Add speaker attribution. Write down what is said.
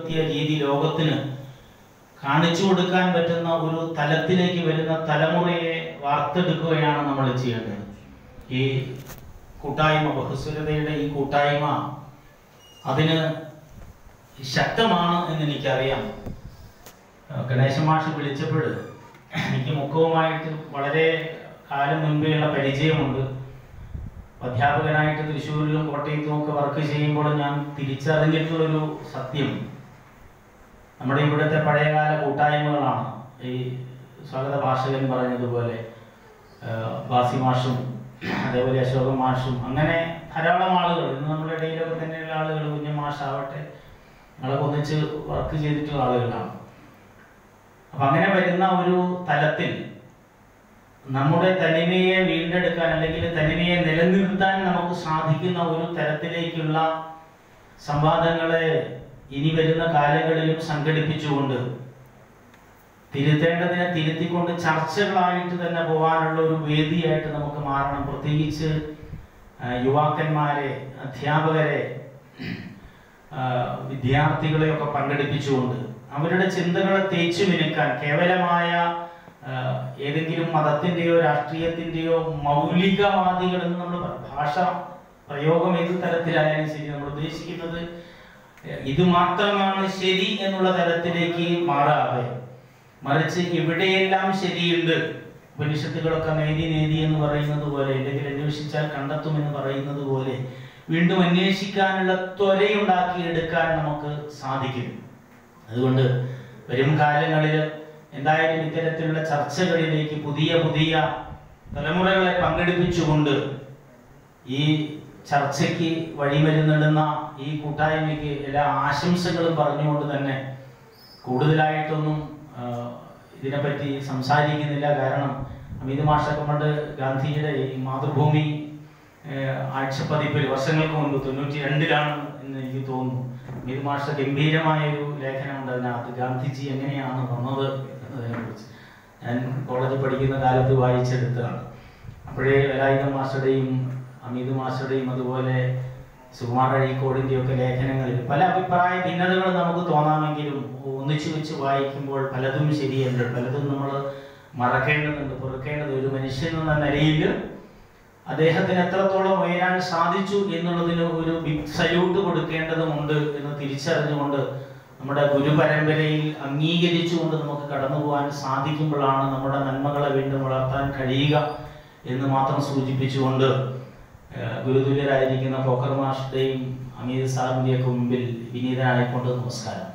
Speaker 1: രീതി ലോകത്തിന് കാണിച്ചു കൊടുക്കാൻ പറ്റുന്ന ഒരു തലത്തിലേക്ക് വരുന്ന തലമുറയെ വാർത്തെടുക്കുകയാണ് നമ്മൾ ചെയ്യേണ്ടത്. ഈ കൂട്ടായ്മ ബഹുസ്വരതയുടെ ഈ കൂട്ടായ്മ അതിന് ശക്തമാണ് എന്ന് എനിക്കറിയാം. ഗണേശ മാഷ് വിളിച്ചപ്പോൾ എനിക്ക് മുഖവുമായിട്ട് വളരെ കാലം മുൻപേയുള്ള പരിചയമുണ്ട്. അധ്യാപകനായിട്ട് തൃശ്ശൂരിലും കോട്ടയത്തും ഒക്കെ വർക്ക് ചെയ്യുമ്പോൾ ഞാൻ തിരിച്ചറിഞ്ഞിട്ടുള്ളൊരു സത്യം. നമ്മുടെ ഇവിടുത്തെ പഴയകാല കൂട്ടായ്മകളാണ്. ഈ സ്വാഗത ഭാഷകൻ പറഞ്ഞതുപോലെ ബാസി മാഷും അതേപോലെ അശോക മാഷും അങ്ങനെ ധാരാളം ആളുകൾ ഇന്ന് നമ്മുടെ ഇടയിലൊക്കെ തന്നെയുള്ള ആളുകൾ കുഞ്ഞ മാഷാവട്ടെ ഞങ്ങളൊക്കെ ഒന്നിച്ച് വർക്ക് ചെയ്തിട്ടുള്ള ആളുകളാണ്. അപ്പൊ അങ്ങനെ വരുന്ന ഒരു തലത്തിൽ നമ്മുടെ തനിമയെ വീണ്ടെടുക്കാൻ അല്ലെങ്കിൽ തനിമയെ നിലനിർത്താൻ നമുക്ക് സാധിക്കുന്ന ഒരു തരത്തിലേക്കുള്ള സംവാദങ്ങളെ ഇനി വരുന്ന കാലങ്ങളിലും സംഘടിപ്പിച്ചുകൊണ്ട് തിരുത്തേണ്ടതിനെ തിരുത്തിക്കൊണ്ട് ചർച്ചകളായിട്ട് തന്നെ പോകാനുള്ള ഒരു വേദിയായിട്ട് നമുക്ക് മാറണം. പ്രത്യേകിച്ച് യുവാക്കന്മാരെ അധ്യാപകരെ വിദ്യാർത്ഥികളെയൊക്കെ പങ്കെടുപ്പിച്ചുകൊണ്ട് അവരുടെ ചിന്തകളെ തേച്ചു മിനുക്കാൻ കേവലമായ ഏതെങ്കിലും മതത്തിന്റെയോ രാഷ്ട്രീയത്തിന്റെയോ മൗലികവാദികൾ എന്ന് നമ്മൾ ഭാഷ പ്രയോഗം ഏത് തരത്തിലായാലും ശരി നമ്മൾ ഉദ്ദേശിക്കുന്നത് ഇത് മാത്രമാണ് ശരി എന്നുള്ള തരത്തിലേക്ക് മാറാതെ മറിച്ച് ഇവിടെയെല്ലാം ശരിയുണ്ട്. ഉപനിഷത്തുകളൊക്കെ നേതി നേതി എന്ന് പറയുന്നത് പോലെ അല്ലെങ്കിൽ അന്വേഷിച്ചാൽ കണ്ടെത്തും എന്ന് പറയുന്നത് പോലെ വീണ്ടും അന്വേഷിക്കാനുള്ള ത്വരയുണ്ടാക്കി എടുക്കാൻ നമുക്ക് സാധിക്കും. അതുകൊണ്ട് വരും കാലങ്ങളിൽ എന്തായാലും ഇത്തരത്തിലുള്ള ചർച്ചകളിലേക്ക് പുതിയ പുതിയ തലമുറകളെ പങ്കെടുപ്പിച്ചുകൊണ്ട് ഈ ചർച്ചയ്ക്ക് വഴിമരുന്നിടുന്ന ഈ കൂട്ടായ്മയ്ക്ക് എല്ലാ ആശംസകളും പറഞ്ഞുകൊണ്ട് തന്നെ കൂടുതലായിട്ടൊന്നും ഇതിനെപ്പറ്റി സംസാരിക്കുന്നില്ല. കാരണം അമിത് മാഷൊക്കെ പണ്ട് ഗാന്ധിജിയുടെ ഈ മാതൃഭൂമി ആഴ്ചപ്പതിപ്പിൽ വർഷങ്ങൾക്ക് മുൻപ് തൊണ്ണൂറ്റി രണ്ടിലാണ് എന്ന് എനിക്ക് തോന്നുന്നു. അമിത് മാഷ ഗംഭീരമായ ഒരു ലേഖനമുണ്ട് അതിനകത്ത്. ഗാന്ധിജി എങ്ങനെയാണ് വന്നത് എന്നതിനെക്കുറിച്ച് ഞാൻ കോളേജിൽ പഠിക്കുന്ന കാലത്ത് വായിച്ചെടുത്തതാണ്. അപ്പോഴേ വേലായുധ മാഷയുടെയും അമിത് മാസ്റ്ററുടെയും അതുപോലെ സുകുമാർ അഴീക്കോടിന്റെ ഒക്കെ ലേഖനങ്ങളിൽ പല അഭിപ്രായ ഭിന്നതകൾ നമുക്ക് തോന്നാമെങ്കിലും ഒന്നിച്ചു വെച്ച് വായിക്കുമ്പോൾ പലതും ശരിയല്ല? പലതും നമ്മൾ മറക്കേണ്ടതുണ്ട് പൊറുക്കേണ്ടത് ഒരു മനുഷ്യൻ എന്ന നിലയിൽ അദ്ദേഹത്തിന് എത്രത്തോളം ഉയരാൻ സാധിച്ചു എന്നുള്ളതിന് ഒരു ബിഗ് സല്യൂട്ട് കൊടുക്കേണ്ടതുണ്ട് എന്ന് തിരിച്ചറിഞ്ഞുകൊണ്ട് നമ്മുടെ ഗുരുപരമ്പരയിൽ അംഗീകരിച്ചുകൊണ്ട് നമുക്ക് കടന്നു പോകാൻ സാധിക്കുമ്പോഴാണ് നമ്മുടെ നന്മകളെ വീണ്ടും വളർത്താൻ കഴിയുക എന്ന് മാത്രം സൂചിപ്പിച്ചുകൊണ്ട് ഗുരുതുല്യരായിരിക്കുന്ന ഫോക്കർ മാഷിന്റെയും അമീർ സാറിന്റെയൊക്കെ മുമ്പിൽ വിനീതനായിക്കൊണ്ട് നമസ്കാരം.